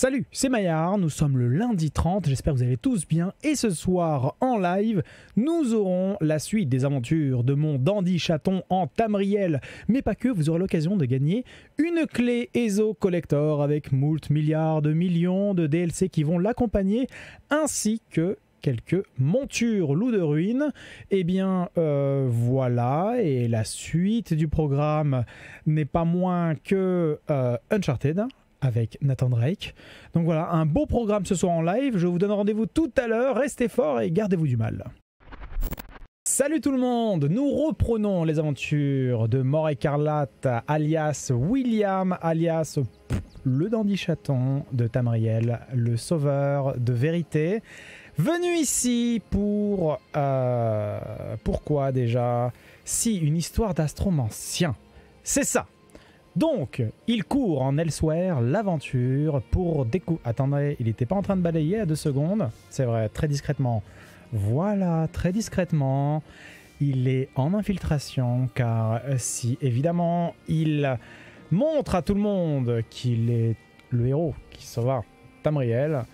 Salut, c'est Maillard, nous sommes le lundi 30, j'espère que vous allez tous bien et ce soir en live, nous aurons la suite des aventures de mon dandy chaton en Tamriel, mais pas que, vous aurez l'occasion de gagner une clé ESO Collector avec moult milliards de millions de DLC qui vont l'accompagner ainsi que quelques montures loup de ruine. Eh bien, euh, voilà, et la suite du programme n'est pas moins que euh, Uncharted avec Nathan Drake. Donc voilà, un beau programme ce soir en live. Je vous donne rendez-vous tout à l'heure. Restez forts et gardez-vous du mal. Salut tout le monde, nous reprenons les aventures de Mort Écarlate alias William alias le dandy chaton de Tamriel, le sauveur de vérité. Venu ici pour... Euh, pourquoi déjà? Si, une histoire d'astromancien. C'est ça donc, il court en Elsewhere l'aventure pour découvrir... Attendez, il n'était pas en train de balayer à deux secondes. C'est vrai, très discrètement. Voilà, très discrètement. Il est en infiltration car si évidemment il montre à tout le monde qu'il est le héros qui sauva Tamriel,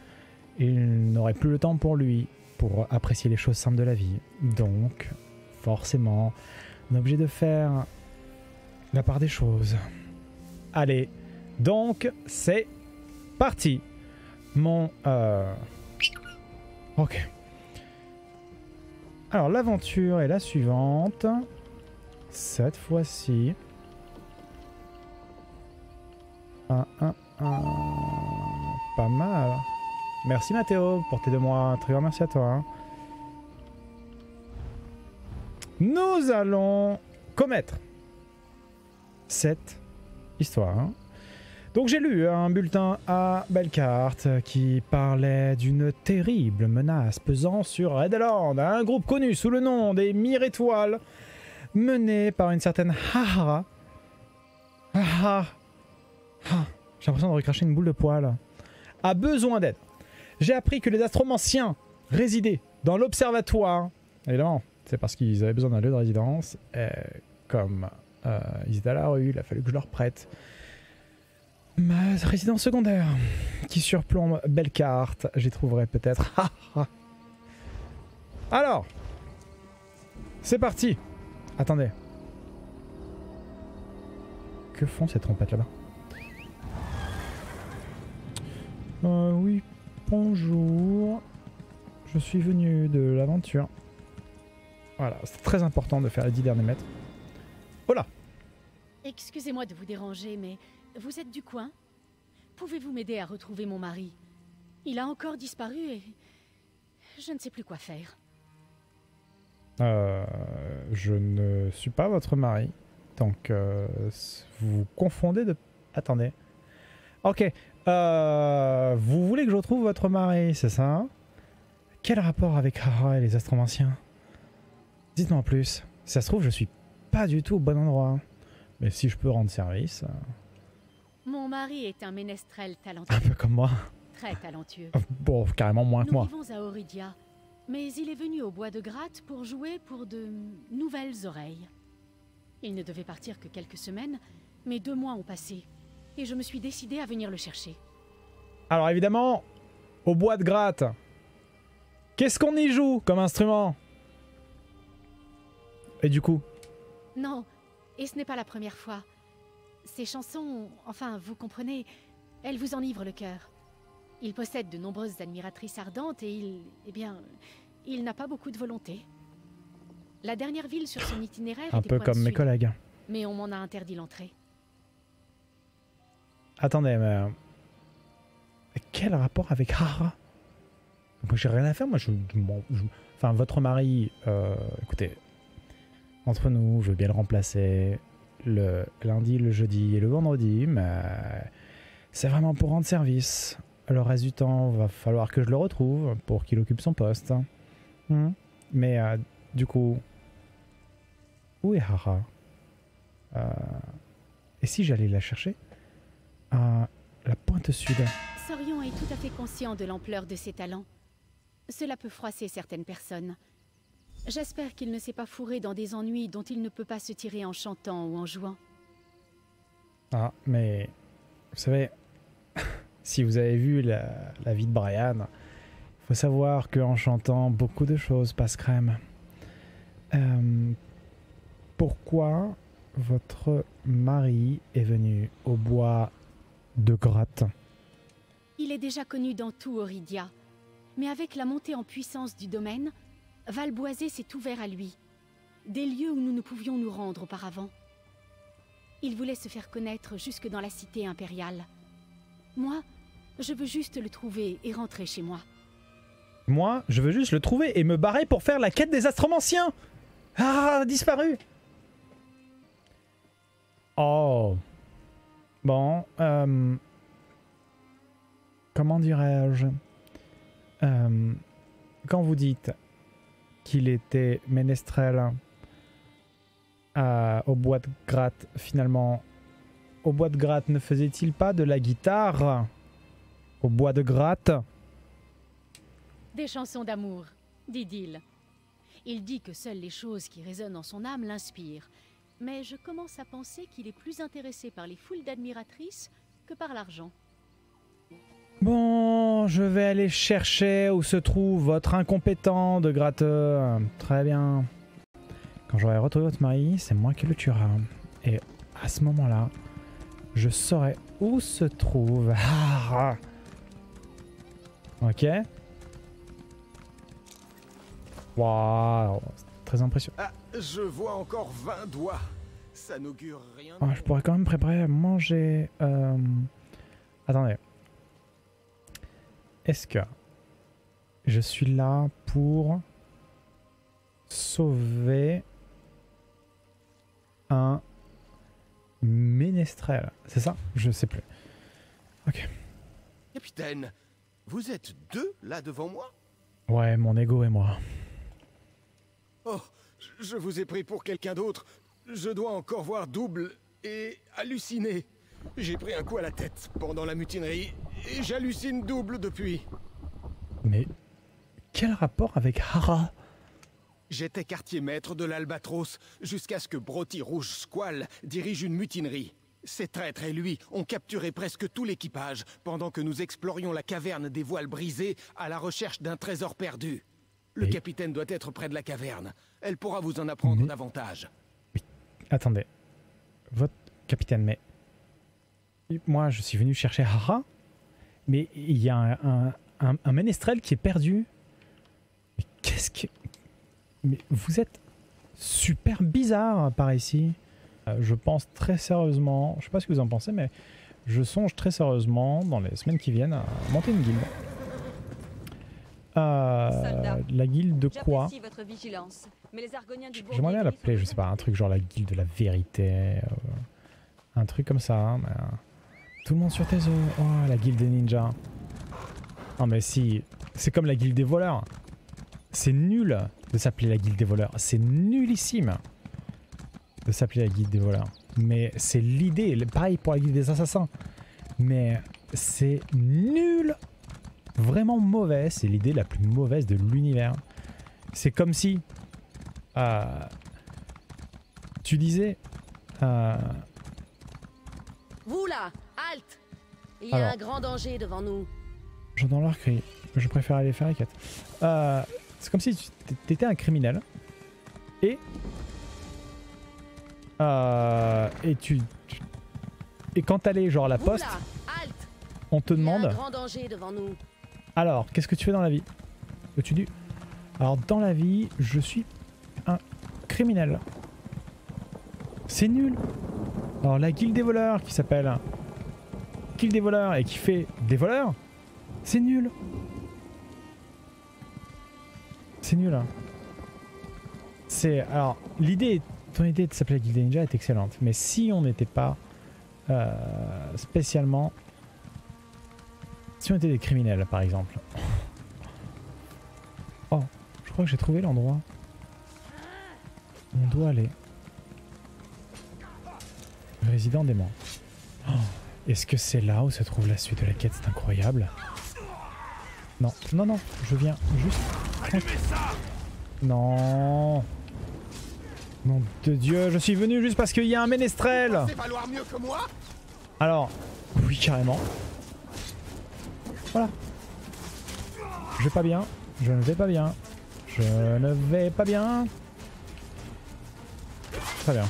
il n'aurait plus le temps pour lui pour apprécier les choses simples de la vie. Donc, forcément, on est obligé de faire la part des choses. Allez, donc c'est parti. Mon... Euh... Ok. Alors l'aventure est la suivante. Cette fois-ci... Un, un, un... Pas mal. Merci Mathéo pour tes deux mois. Très grand merci à toi. Hein. Nous allons commettre cette histoire. Hein. Donc j'ai lu un bulletin à Belcarte qui parlait d'une terrible menace pesant sur Redland, un groupe connu sous le nom des Mire Étoiles, mené par une certaine Hahara. Ah, J'ai l'impression de recracher une boule de poil. A besoin d'aide. J'ai appris que les astromanciens résidaient dans l'observatoire. Évidemment, c'est parce qu'ils avaient besoin d'un lieu de résidence. Et comme euh, ils étaient à la rue, il a fallu que je leur prête ma résidence secondaire qui surplombe belle carte. J'y trouverai peut-être. Alors, c'est parti. Attendez. Que font ces trompettes là-bas euh, Oui, bonjour. Je suis venu de l'aventure. Voilà, c'est très important de faire les 10 derniers mètres. Voilà. Excusez-moi de vous déranger, mais vous êtes du coin Pouvez-vous m'aider à retrouver mon mari? Il a encore disparu et je ne sais plus quoi faire. Euh, je ne suis pas votre mari. Donc, euh, vous confondez de... Attendez. Ok. Euh, vous voulez que je retrouve votre mari, c'est ça hein? Quel rapport avec Hara et les astromanciens? Dites-moi en plus. Si ça se trouve, je suis pas du tout au bon endroit. Mais si je peux rendre service... Euh. Mon mari est un ménestrel talentueux. Un peu comme moi. Très talentueux. Ah, bon, carrément moins que moi. Nous vivons à Auridia, mais il est venu au bois de gratte pour jouer pour de nouvelles oreilles. Il ne devait partir que quelques semaines, mais deux mois ont passé, et je me suis décidé à venir le chercher. Alors évidemment, au bois de gratte, qu'est-ce qu'on y joue comme instrument? Et du coup? Non, et ce n'est pas la première fois. Ces chansons, enfin, vous comprenez, elles vous enivrent le cœur. Il possède de nombreuses admiratrices ardentes et il... eh bien, il n'a pas beaucoup de volonté. La dernière ville sur son itinéraire Un peu comme mes collègues. Mais on m'en a interdit l'entrée. Attendez, mais... Quel rapport avec Hara Moi, j'ai rien à faire, moi, je... Enfin, votre mari... Euh, écoutez, entre nous, je veux bien le remplacer le lundi, le jeudi et le vendredi, mais c'est vraiment pour rendre service. Le reste du temps, va falloir que je le retrouve pour qu'il occupe son poste. Hmm. Mais euh, du coup, où est Hara euh, Et si j'allais la chercher? À la pointe sud Sorion est tout à fait conscient de l'ampleur de ses talents. Cela peut froisser certaines personnes. J'espère qu'il ne s'est pas fourré dans des ennuis dont il ne peut pas se tirer en chantant ou en jouant. Ah, mais... Vous savez... si vous avez vu la, la vie de Brian, il faut savoir qu'en chantant, beaucoup de choses passent crème. Euh, pourquoi votre mari est venu au bois de grotte? Il est déjà connu dans tout Oridia. Mais avec la montée en puissance du domaine, Valboisé s'est ouvert à lui. Des lieux où nous ne pouvions nous rendre auparavant. Il voulait se faire connaître jusque dans la cité impériale. Moi, je veux juste le trouver et rentrer chez moi. Moi, je veux juste le trouver et me barrer pour faire la quête des astromanciens Ah, disparu Oh. Bon, euh, comment dirais-je? Euh, Quand vous dites qu'il était ménestrel euh, au bois de gratte, finalement, au bois de gratte, ne faisait-il pas de la guitare? Au bois de gratte? Des chansons d'amour, dit-il. Il dit que seules les choses qui résonnent en son âme l'inspirent. Mais je commence à penser qu'il est plus intéressé par les foules d'admiratrices que par l'argent. Bon, je vais aller chercher où se trouve votre incompétent de gratteur. Très bien. Quand j'aurai retrouvé votre mari, c'est moi qui le tuera. Et à ce moment-là, je saurai où se trouve. Ah. Ok. Waouh, c'est très impressionnant. Ah, je vois encore 20 doigts. Ça n'augure rien. Ah, je pourrais quand même préparer à manger. euh, Attendez. Est-ce que je suis là pour sauver un ménestrel C'est ça? Je sais plus. Capitaine, vous êtes deux là devant moi? Ouais, mon ego et moi. Oh, je vous ai pris pour quelqu'un d'autre. Je dois encore voir double et halluciner. J'ai pris un coup à la tête pendant la mutinerie et j'hallucine double depuis. Mais quel rapport avec Hara? J'étais quartier maître de l'Albatros jusqu'à ce que Broti Rouge Squall dirige une mutinerie. Ces traîtres et lui ont capturé presque tout l'équipage pendant que nous explorions la caverne des voiles brisées à la recherche d'un trésor perdu. Le Et- capitaine doit être près de la caverne. Elle pourra vous en apprendre Mais- davantage. Attendez. Votre capitaine, mais. Moi, je suis venu chercher Hara, mais il y a un, un, un- un ménestrel qui est perdu. Mais qu'est-ce que. Mais vous êtes super bizarre par ici. Euh, je pense très sérieusement, je sais pas ce que vous en pensez, mais je songe très sérieusement dans les semaines qui viennent à monter une guilde. Euh, Soldat. la guilde de quoi J'aimerais bien l'appeler, je sais pas, un truc genre la guilde de la vérité. euh, un truc comme ça. hein, mais, tout le monde sur tes os. Oh, la guilde des ninjas. Non, mais si. C'est comme la guilde des voleurs. C'est nul de s'appeler la guilde des voleurs. C'est nullissime de s'appeler la guilde des voleurs. Mais c'est l'idée. Pareil pour la guilde des assassins. Mais c'est nul. Vraiment mauvais. C'est l'idée la plus mauvaise de l'univers. C'est comme si euh, tu disais. euh, Vous là, halte Il y a Alors. un grand danger devant nous. J'entends leur cri. Je préfère aller faire les quêtes. Euh, c'est comme si tu étais un criminel. Et. euh, et tu, tu- Et quand t'allais genre à la poste, on te demande un grand danger devant nous. Alors, qu'est-ce que tu fais dans la vie? Tu dis? Alors, dans la vie, je suis un criminel. C'est nul. Alors, la guilde des voleurs qui s'appelle Guilde des voleurs et qui fait des voleurs, c'est nul. C'est nul. hein. C'est. Alors, l'idée, ton idée de s'appeler des ninjas est excellente. Mais si on n'était pas euh, spécialement. Si on était des criminels, par exemple. Oh, je crois que j'ai trouvé l'endroit on doit aller. Résident des morts. Est-ce que c'est là où se trouve la suite de la quête? C'est incroyable. Non, non, non, je viens juste. Non. Nom de Dieu, je suis venu juste parce qu'il y a un ménestrel. C'est valoir mieux que moi Alors, oui, carrément. Voilà. Je vais pas bien. Je ne vais pas bien. Je ne vais pas bien. Très bien.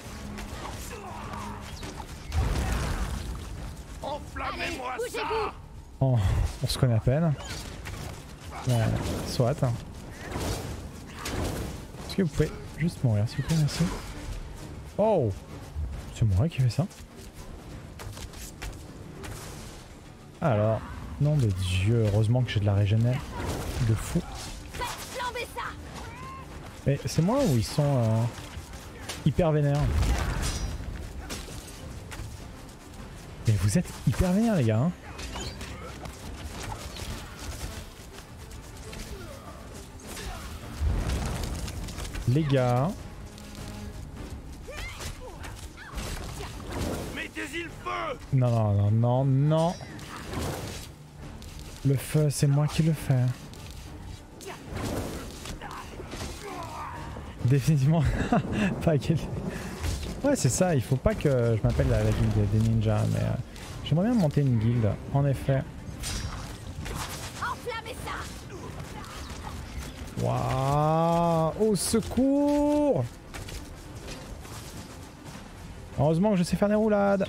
On, se connaît à peine. Ouais, soit. Est-ce que vous pouvez juste mourir s'il vous plaît, merci. Oh C'est moi qui fais ça Alors, nom de Dieu, heureusement que j'ai de la régénère de fou. Mais c'est moi ou ils sont euh, hyper vénères? Mais vous êtes hyper vénères les gars hein Les gars, non non non non non. Le feu, c'est moi qui le fais. Définitivement pas quel... Ouais c'est ça, il faut pas que je m'appelle la, la guilde des ninjas, mais euh, j'aimerais bien monter une guilde, en effet. Waouh Au secours Heureusement que je sais faire des roulades.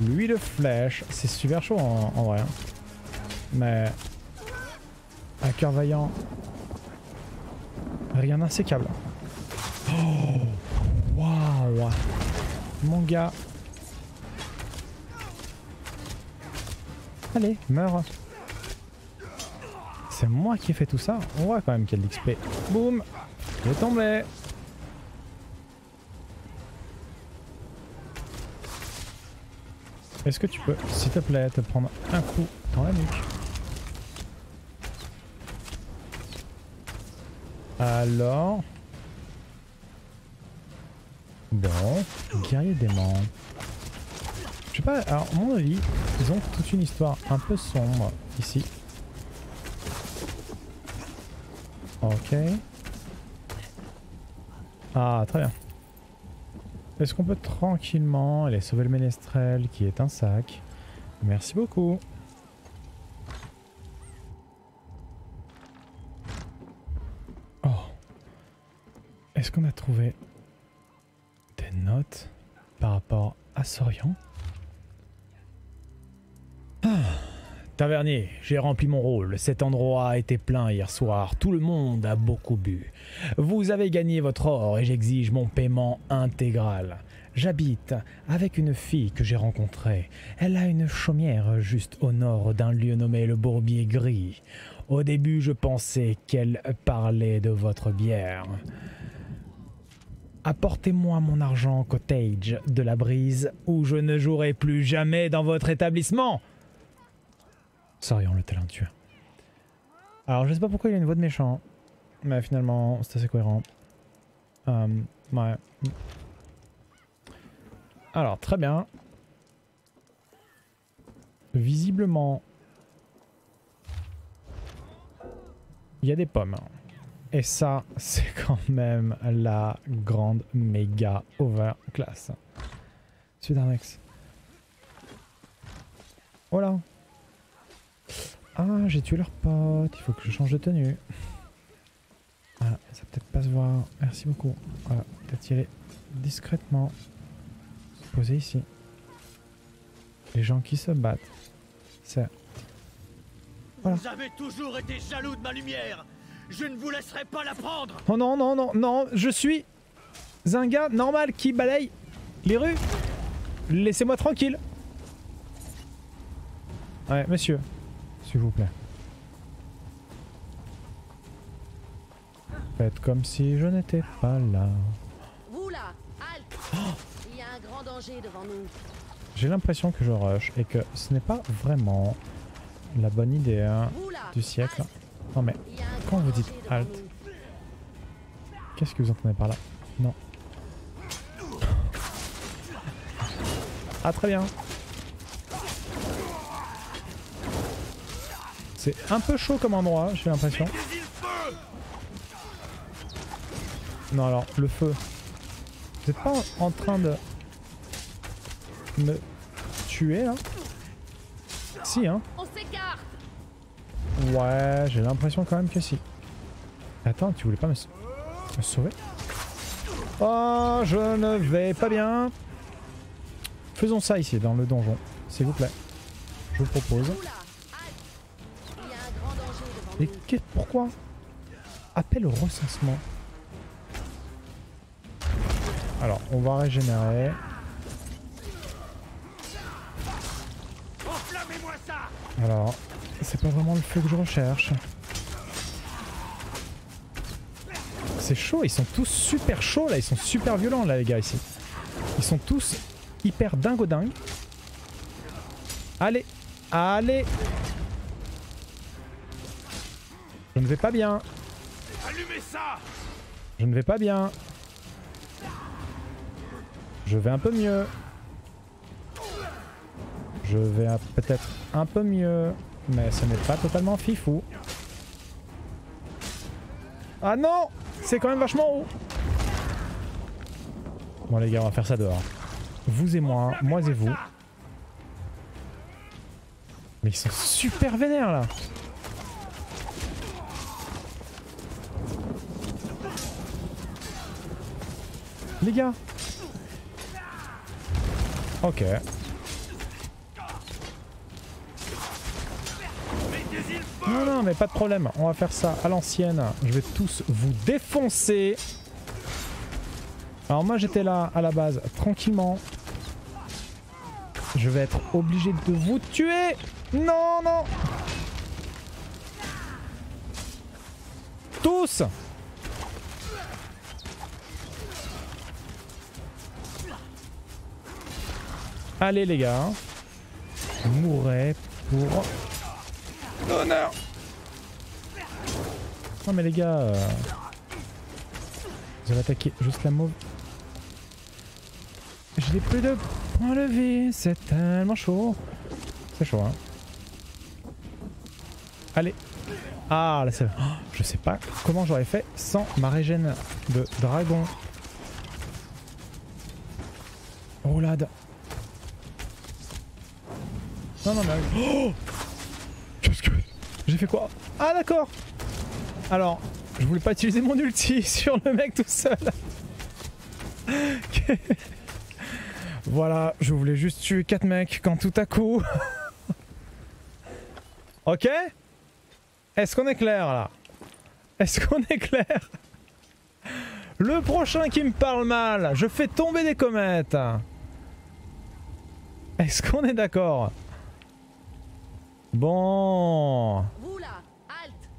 Lui de flèche, c'est super chaud en, en vrai. hein. Mais un cœur vaillant, rien d'insécable. Oh Waouh Mon gars. Allez, meurs. C'est moi qui ai fait tout ça. On voit quand même qu'il y a de l'XP. Boum Il est tombé. Est-ce que tu peux, s'il te plaît, te prendre un coup dans la nuque? Alors... Bon, guerrier démon. Je sais pas, alors à mon avis, ils ont toute une histoire un peu sombre ici. Ok. Ah, très bien. Est-ce qu'on peut tranquillement aller sauver le ménestrel qui est un sac? Merci beaucoup. Oh. Est-ce qu'on a trouvé des notes par rapport à Sorian? Tavernier, j'ai rempli mon rôle. Cet endroit a été plein hier soir. Tout le monde a beaucoup bu. Vous avez gagné votre or et j'exige mon paiement intégral. J'habite avec une fille que j'ai rencontrée. Elle a une chaumière juste au nord d'un lieu nommé le Bourbier Gris. Au début, je pensais qu'elle parlait de votre bière. Apportez-moi mon argent cottage de la brise ou je ne jouerai plus jamais dans votre établissement. Sorian le talentueux. Alors je sais pas pourquoi il a une voix de méchant, mais finalement c'est assez cohérent. Euh, ouais. Alors très bien. Visiblement, il y a des pommes. Et ça, c'est quand même la grande méga overclass. Sudarmex. Oh là Ah, j'ai tué leur pote. Il faut que je change de tenue. Voilà, ça peut peut-être pas se voir. Merci beaucoup. Voilà, y aller discrètement. Poser ici. Les gens qui se battent. C'est... Voilà. Vous avez toujours été jaloux de ma lumière. Je ne vous laisserai pas la prendre. Oh non, non, non, non, je suis un gars normal qui balaye les rues. Laissez-moi tranquille. Ouais, monsieur, s'il vous plaît. Faites comme si je n'étais pas là. Vous là, halte Il y a un grand danger devant nous. J'ai l'impression que je rush et que ce n'est pas vraiment la bonne idée hein, là, du siècle. halte Non mais, Quand vous dites halte, nous. qu'est-ce que vous entendez par là? Non. Ah très bien. C'est un peu chaud comme endroit, j'ai l'impression. Non alors, le feu. Vous êtes pas en- train de... me tuer là? Si, hein On s'écarte Ouais, j'ai l'impression quand même que si. Attends, tu voulais pas me, me sauver? Oh, je ne vais pas bien. Faisons ça ici, dans le donjon, s'il vous plaît. Je vous propose. Qu'est- pourquoi? Appel au recensement. Alors, on va régénérer. Alors, c'est pas vraiment le feu que je recherche. C'est chaud, ils sont tous super chauds là, ils sont super violents là les gars ici. Ils sont tous hyper dingo dingue. Allez, allez Je ne vais pas bien, Allumez ça je ne vais pas bien. Je vais un peu mieux. Je vais peut-être un peu mieux, mais ce n'est pas totalement fifou. Ah non C'est quand même vachement haut Bon les gars, on va faire ça dehors. Vous et moi, moi et vous. Mais ils sont super vénères là Les gars Ok. Non, non, mais pas de problème. On va faire ça à l'ancienne. Je vais tous vous défoncer. Alors moi j'étais là à la base tranquillement. Je vais être obligé de vous tuer. Non, non. Tous. Allez les gars. Je mourrai pour l'honneur. Non mais les gars. euh, Vous avez attaqué juste la mauve. Je n'ai plus de points levés. C'est tellement chaud. C'est chaud hein. Allez. Ah là c'est... Oh, je sais pas comment j'aurais fait sans ma régène de dragon. Roulade. Non, non, mais. Oh Qu'est-ce que. J'ai fait quoi? Ah, d'accord Alors, je voulais pas utiliser mon ulti sur le mec tout seul. voilà, je voulais juste tuer 4 mecs quand tout à coup. ok? Est-ce qu'on est clair là? Est-ce qu'on est clair? Le prochain qui me parle mal, je fais tomber des comètes. Est-ce qu'on est d'accord? Bon. Vous là Halte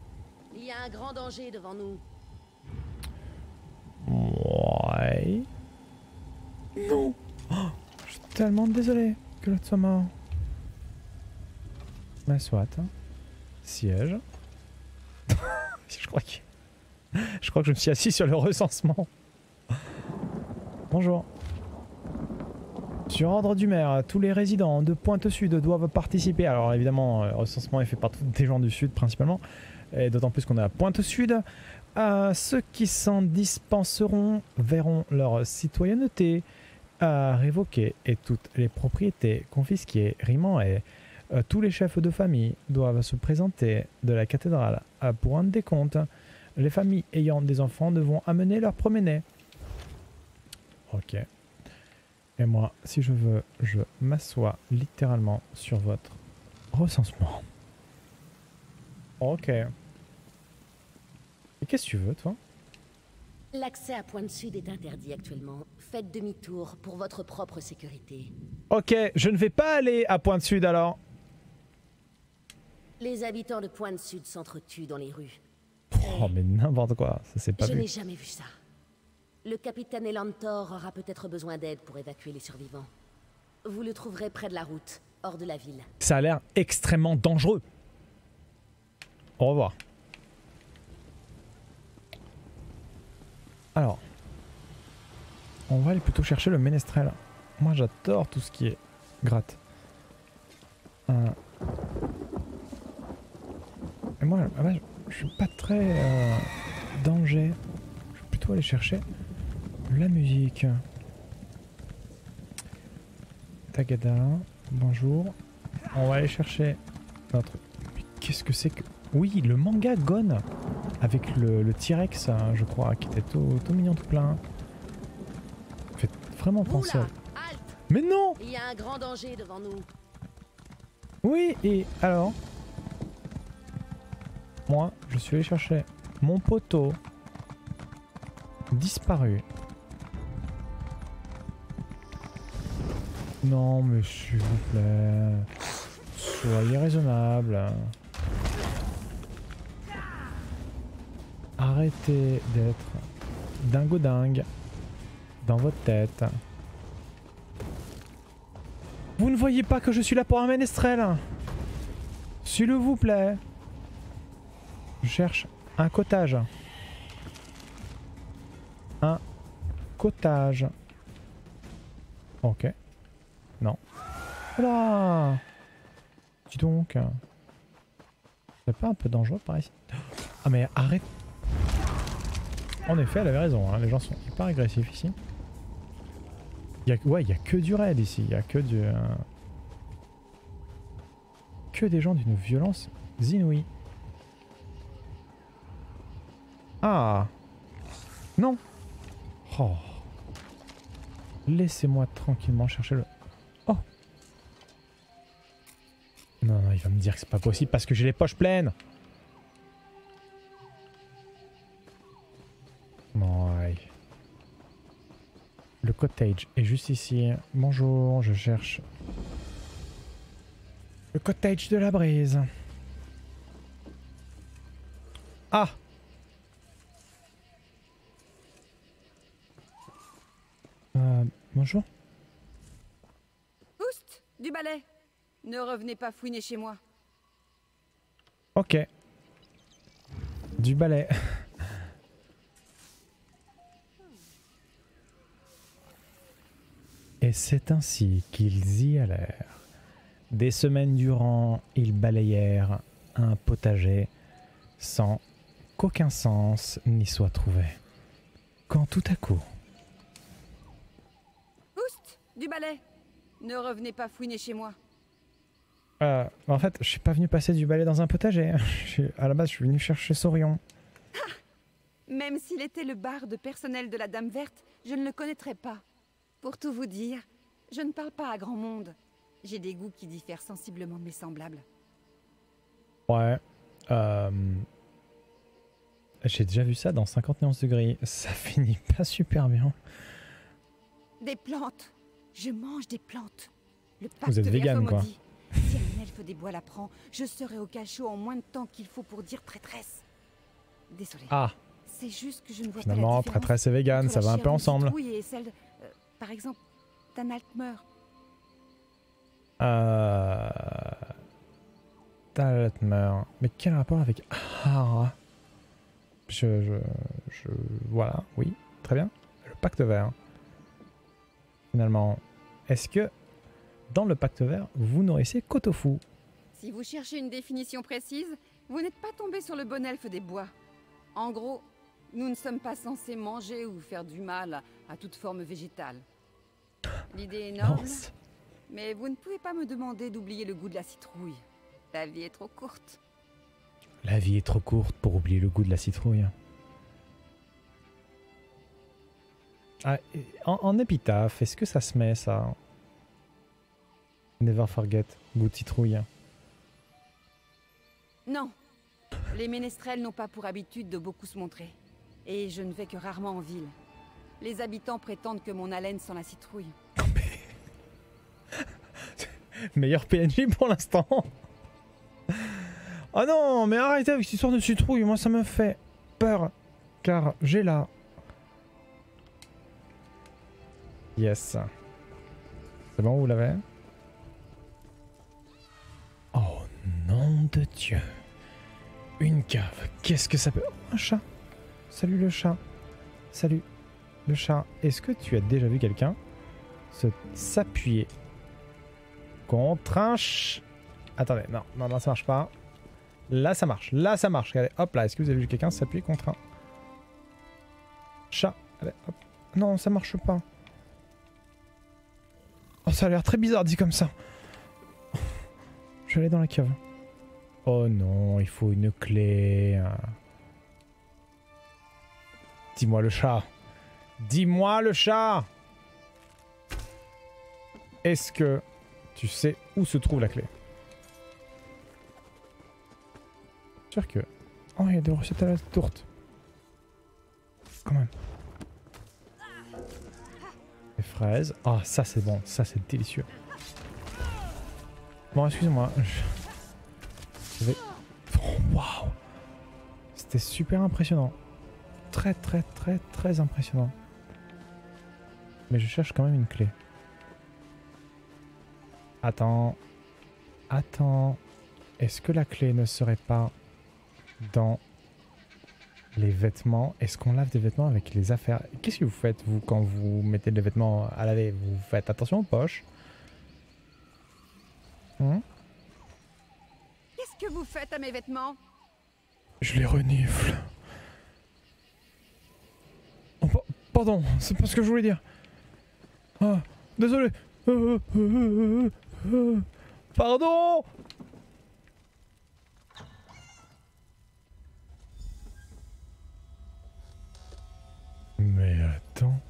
Il y a un grand danger devant nous. Ouais. Non. Oh, je suis tellement désolé que l'autre soit mort. Mais soit. hein. Siège. je crois que... Je crois que je me suis assis sur le recensement. Bonjour. Sur ordre du maire, tous les résidents de Pointe-Sud doivent participer. Alors évidemment, euh, le recensement est fait par des gens du Sud principalement. Et d'autant plus qu'on est à Pointe-Sud. Euh, ceux qui s'en dispenseront verront leur citoyenneté révoquée et toutes les propriétés confisquées. Rimant et euh, tous les chefs de famille doivent se présenter de la cathédrale pour un décompte. Les familles ayant des enfants devront amener leur promener. Ok. Et moi, si je veux, je m'assois littéralement sur votre recensement. Ok. Et qu'est-ce que tu veux, toi? L'accès à Pointe Sud est interdit actuellement. Faites demi-tour pour votre propre sécurité. Ok, je ne vais pas aller à Pointe Sud alors. Les habitants de Pointe Sud s'entretuent dans les rues. Oh, mais n'importe quoi, ça c'est pas Je n'ai jamais vu ça. Le capitaine Elantor aura peut-être besoin d'aide pour évacuer les survivants. Vous le trouverez près de la route, hors de la ville. Ça a l'air extrêmement dangereux. Au revoir. Alors, on va aller plutôt chercher le ménestrel. Moi j'adore tout ce qui est gratte. Euh, Et moi, je suis pas très euh, danger. Je vais plutôt aller chercher la musique. Tagada, bonjour. On va aller chercher notre... Mais qu'est-ce que c'est que... Oui, le manga Gone avec le, le T-Rex, hein, je crois, qui était tout, tout mignon, tout plein. Fait vraiment penser Mais non Il y a un grand danger devant nous. Oui, et alors? Moi, je suis allé chercher mon poteau disparu. Non, mais s'il vous plaît, soyez raisonnable. Arrêtez d'être dingo dingue dans votre tête. Vous ne voyez pas que je suis là pour un ménestrel S'il vous plaît. Je cherche un cottage. Un cottage. Ok. Non. Voilà Dis donc. C'est pas un peu dangereux par ici Ah mais arrête En effet, elle avait raison, hein, les gens sont hyper agressifs ici. Y a, ouais, il y a que du raid ici, il y a que du... euh, Que des gens d'une violence inouïe. Ah Non Oh Laissez-moi tranquillement chercher le... Non, non, il va me dire que c'est pas possible parce que j'ai les poches pleines ouais. Le cottage est juste ici. Bonjour, je cherche... Le cottage de la brise. Ah Euh, bonjour Oust Du balai Ne revenez pas fouiner chez moi. Ok. Du balai. Et c'est ainsi qu'ils y allèrent. Des semaines durant, ils balayèrent un potager sans qu'aucun sens n'y soit trouvé. Quand tout à coup, Oust Du balai Ne revenez pas fouiner chez moi. Euh, en fait, je suis pas venu passer du balai dans un potager. À la base, je suis venu chercher Saurion. Même s'il était le barde personnel de la Dame Verte, je ne le connaîtrais pas. Pour tout vous dire, je ne parle pas à grand monde. J'ai des goûts qui diffèrent sensiblement de mes semblables. Ouais. Euh... J'ai déjà vu ça dans 50 nuances de gris. Ça finit pas super bien. Des plantes Je mange des plantes Le Vous êtes vegan, quoi. Si elfe des bois l'apprend, je serai au cachot en moins de temps qu'il faut pour dire traîtresse. Désolé. Ah, C'est juste que je ne vois finalement, pas la traîtresse et vegan, ça va un peu ensemble. citrouille Et celle, de- euh, par exemple, d'un altmer. Euh... Taltmer. Mais quel rapport avec Hara? Je, je, je... Voilà, oui, très bien. Le pacte vert. Finalement, est-ce que dans le pacte vert, vous nourrissez Kotofu Si vous cherchez une définition précise, vous n'êtes pas tombé sur le bon elfe des bois. En gros, nous ne sommes pas censés manger ou faire du mal à, toute forme végétale. L'idée est c'est- mais vous ne pouvez pas me demander d'oublier le goût de la citrouille. La vie est trop courte. La vie est trop courte pour oublier le goût de la citrouille. Ah, en, en épitaphe, est-ce que ça se met ça? Never forget, goût citrouille. Non, les ménestrels n'ont pas pour habitude de beaucoup se montrer. Et je ne vais que rarement en ville. Les habitants prétendent que mon haleine sent la citrouille. Meilleur PNJ pour l'instant. Ah non, mais arrêtez avec cette histoire de citrouille, moi ça me fait peur. Car j'ai là. Yes. C'est bon, vous l'avez? De Dieu. Une cave. Qu'est-ce que ça peut... Oh, un chat. Salut le chat. Salut le chat. Est-ce que tu as déjà vu quelqu'un s'appuyer contre un ch... Attendez, non, non, non, ça marche pas. Là, ça marche. Là, ça marche. Regardez, hop là. Est-ce que vous avez vu quelqu'un s'appuyer contre un chat? Allez, hop. Non, ça marche pas. Oh, ça a l'air très bizarre dit comme ça. Je vais aller dans la cave. Oh non, il faut une clé. Dis-moi le chat. Dis-moi le chat Est-ce que tu sais où se trouve la clé? Sûr que... Oh, il y a des recettes à la tourte. Quand même. Les fraises. Ah, ça c'est bon. Ça c'est délicieux. Bon, excusez-moi. Waouh C'était super impressionnant. Très, très, très, très impressionnant. Mais je cherche quand même une clé. Attends. Attends. Est-ce que la clé ne serait pas dans les vêtements? Est-ce qu'on lave des vêtements avec les affaires? Qu'est-ce que vous faites, vous, quand vous mettez des vêtements à laver? Vous faites attention aux poches hmm? Vous faites à mes vêtements Je les renifle. Oh, pardon, c'est pas ce que je voulais dire. Ah, désolé. Pardon Mais attends.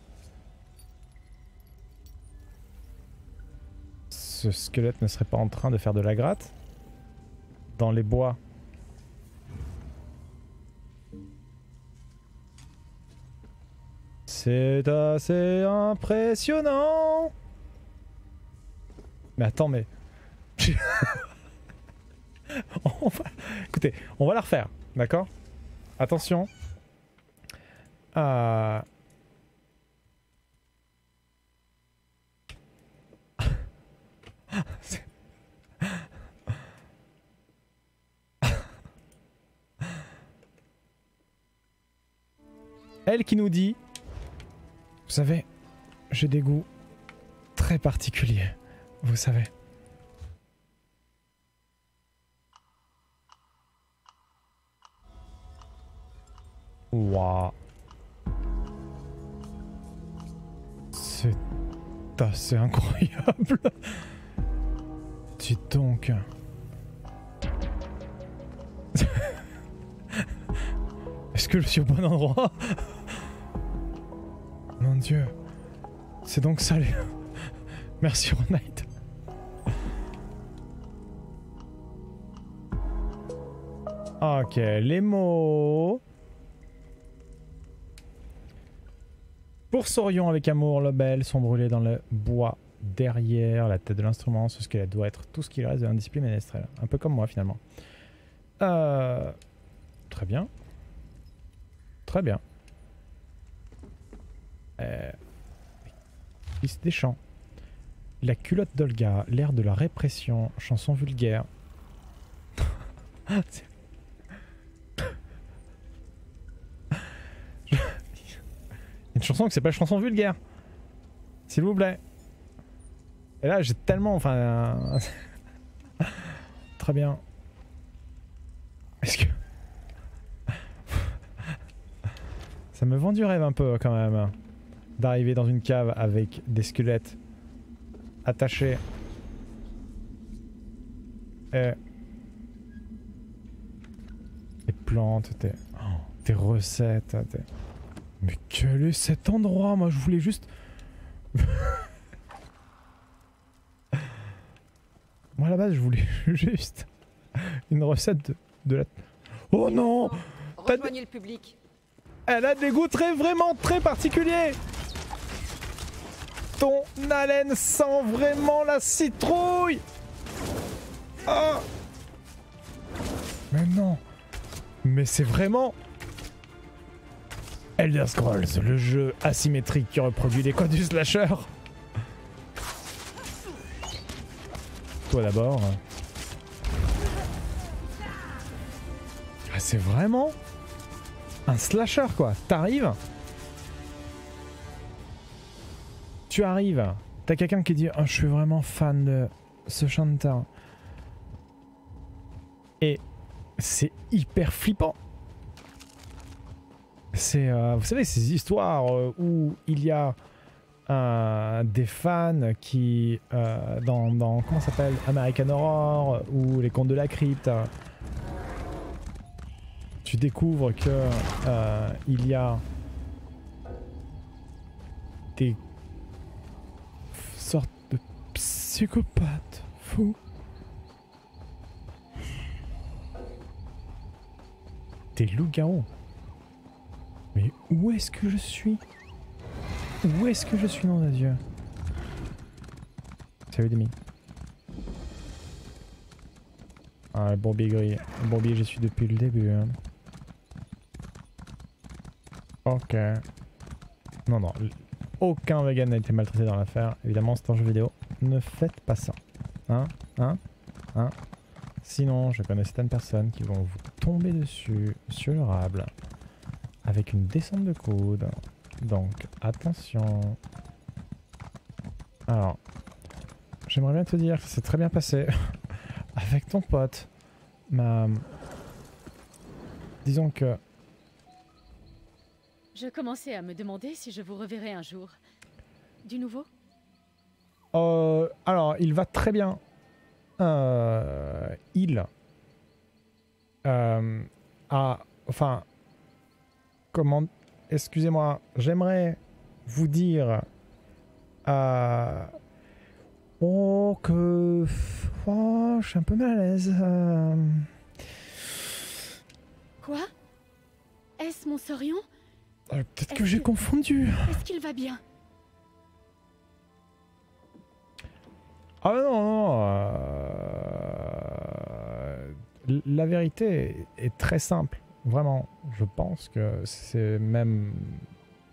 Ce squelette ne serait pas en train de faire de la gratte? Dans les bois C'est assez impressionnant. Mais attends, mais... Écoutez, on va la refaire, d'accord? Attention. Euh... Elle qui nous dit vous savez, j'ai des goûts très particuliers, vous savez. Waouh. C'est assez incroyable. Dis donc. Est-ce que je suis au bon endroit? Mon dieu. C'est donc ça les... Merci Ronite. Ok, les mots. Pour Sorion avec amour, le bel sont brûlés dans le bois derrière la tête de l'instrument, ce qu'elle doit être tout ce qu'il reste de l'indiscipline ménestrelle. Un peu comme moi finalement. Euh... Très bien. Très bien. Euh, Fils des champs. La culotte d'Olga, l'air de la répression, chanson vulgaire. Une chanson que c'est pas chanson vulgaire. S'il vous plaît. Et là, j'ai tellement. Enfin. Très bien. Est-ce que. Ça me vend du rêve un peu quand même d'arriver dans une cave avec des squelettes attachés. Et des plantes, des, des recettes. Mais quel est cet endroit? Moi je voulais juste... Moi à la base je voulais juste une recette de, la... Oh non Rejoignez le public. Elle a des goûts très vraiment très particuliers ton haleine sent vraiment la citrouille Ah Mais non Mais c'est vraiment... Elder Scrolls, le jeu asymétrique qui reproduit les codes du slasher Toi d'abord. Ah, c'est vraiment un slasher quoi. T'arrives tu arrives, t'as quelqu'un qui dit oh, Je suis vraiment fan de ce chanteur. Et c'est hyper flippant. C'est, euh, vous savez, ces histoires euh, où il y a euh, des fans qui, dans, dans, comment s'appelle, American Horror ou les contes de la crypte, tu découvres que il y a des sortes de psychopathes fous. Des loups-garous. Mais où est-ce que je suis? Où est-ce que je suis, de Dieu Salut Demi. Ah, le bourbier gris. Le bourbier, j'y suis depuis le début. hein. Ok. Non, non. Aucun vegan n'a été maltraité dans l'affaire. Évidemment, c'est un jeu vidéo. Ne faites pas ça. Hein Hein Hein Sinon, je connais certaines personnes qui vont vous tomber dessus sur le rable avec une descente de coude. Donc, attention. Alors, j'aimerais bien te dire que c'est très bien passé avec ton pote. Mais, disons que Je commençais à me demander si je vous reverrai un jour. Du nouveau? Euh, alors, il va très bien. Euh, il euh, a, enfin, comment, excusez-moi, j'aimerais vous dire, euh, oh que, oh, je suis un peu mal à l'aise. euh. Quoi? Est-ce mon Sorion? Euh, Peut-être que j'ai confondu. Est-ce qu'il va bien? Ah non, non. euh, La vérité est très simple. Vraiment. Je pense que c'est même...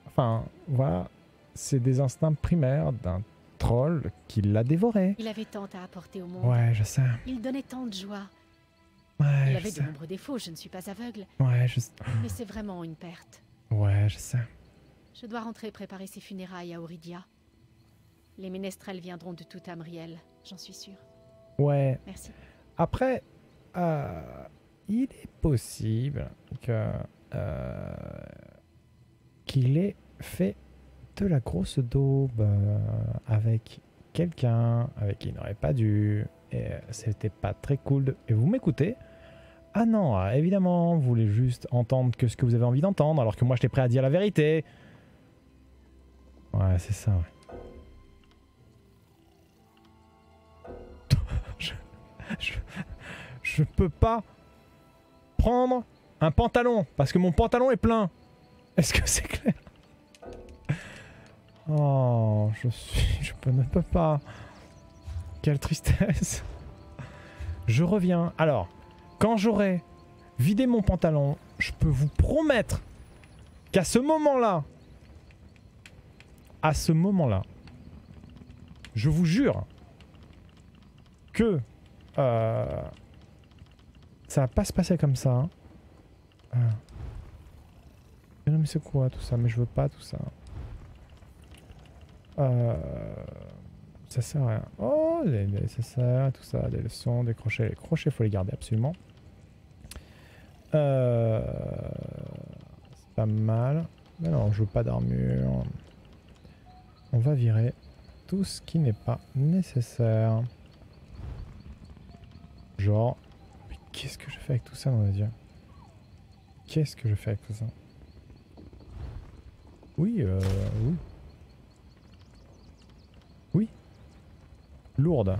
Enfin, voilà. C'est des instincts primaires d'un troll qui l'a dévoré. Il avait tant à apporter au monde. Ouais, je sais. Il donnait tant de joie. Ouais, Il je avait de nombreux défauts, je ne suis pas aveugle. Ouais, je sais. Mais c'est vraiment une perte. Ouais, je sais. Je dois rentrer préparer ses funérailles à Auridia. Les ménestrels viendront de tout Amriel, j'en suis sûre. Ouais. Merci. Après, euh, il est possible que euh, qu'il ait fait de la grosse daube euh, avec quelqu'un avec qui il n'aurait pas dû. Et c'était pas très cool. de- Et vous m'écoutez Ah non, ah, évidemment, vous voulez juste entendre que ce que vous avez envie d'entendre, alors que moi j'étais prêt à dire la vérité. Ouais, c'est ça. ouais. je, je, je peux pas prendre un pantalon parce que mon pantalon est plein. Est-ce que c'est clair? Oh, je suis, je ne peux pas. Quelle tristesse. Je reviens. Alors, quand j'aurai vidé mon pantalon, je peux vous promettre qu'à ce moment-là, à ce moment-là, je vous jure que euh, ça va pas se passer comme ça. hein. Ah. Mais Non mais c'est quoi tout ça? Mais je veux pas tout ça. Euh, ça sert à rien. Oh, les nécessaires, tout ça, des leçons, des crochets. Les crochets, faut les garder absolument. Euh, c'est pas mal. Mais non, je veux pas d'armure. On va virer tout ce qui n'est pas nécessaire. Genre, mais qu'est-ce que je fais avec tout ça, mon dieu? Qu'est-ce que je fais avec tout ça? Oui, euh. Oui. Lourde.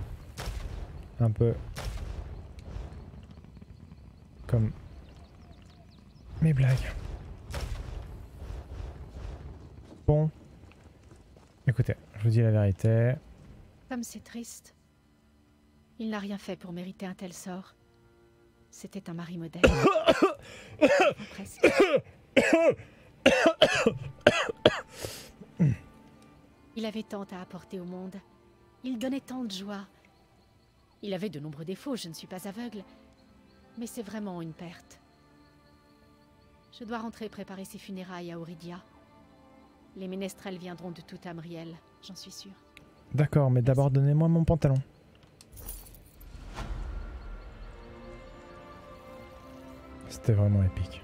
Un peu. Comme mes blagues. Bon. Écoutez, je vous dis la vérité. Comme c'est triste. Il n'a rien fait pour mériter un tel sort. C'était un mari modèle. Il avait tant à apporter au monde. Il donnait tant de joie. Il avait de nombreux défauts, je ne suis pas aveugle. Mais c'est vraiment une perte. Je dois rentrer préparer ses funérailles à Auridia. Les ménestrels viendront de tout Amriel, j'en suis sûre. D'accord, mais d'abord donnez-moi mon pantalon. C'était vraiment épique.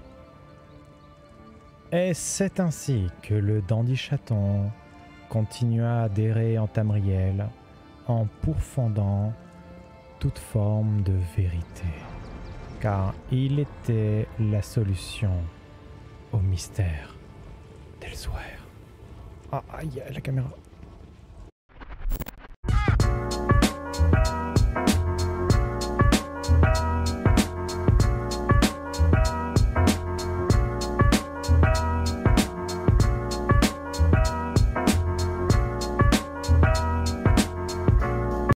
Et c'est ainsi que le dandy chaton continua d'errer en Tamriel en pourfendant toute forme de vérité, car il était la solution au mystère d'Elsewhere. Ah, aïe, la caméra.